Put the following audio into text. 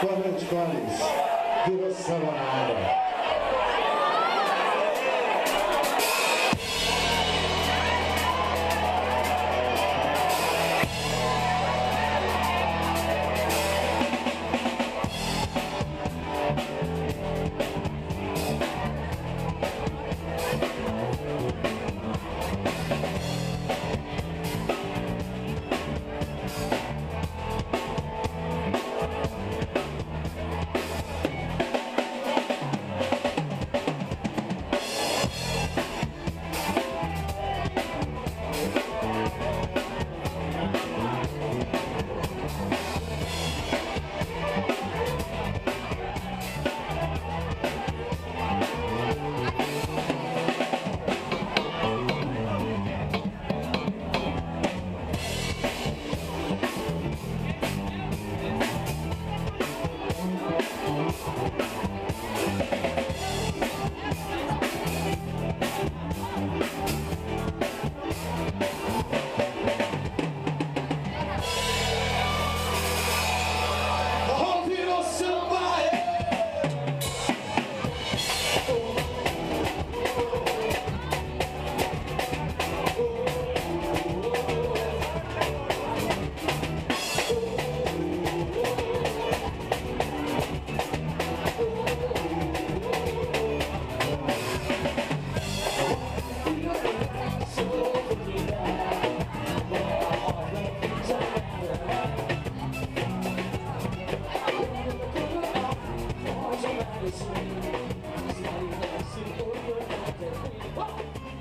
Clemente Cones, Deus à área. Now see the your that